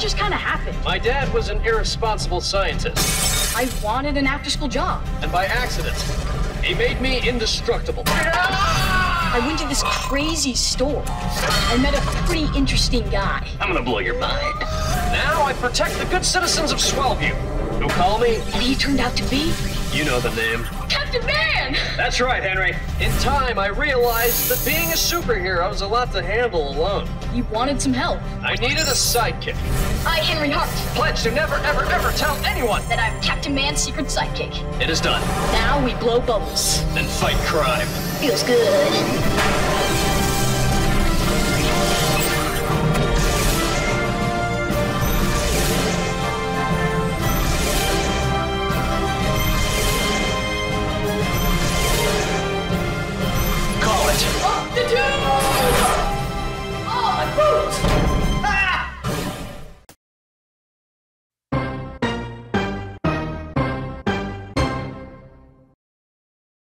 just kind of happened. My dad was an irresponsible scientist, I wanted an after school job. and by accident, he made me indestructible. I went to this crazy store. I met a pretty interesting guy. I'm gonna blow your mind. Now I protect the good citizens of Swellview. Who call me? And he turned out to be You know the name. Man! That's right, Henry. In time, I realized that being a superhero is a lot to handle alone. You wanted some help. I needed a sidekick. I, Henry Hart, Pledge to never, ever, ever tell anyone. that I'm Captain Man's secret sidekick. It is done. Now we blow bubbles. And fight crime. Feels good.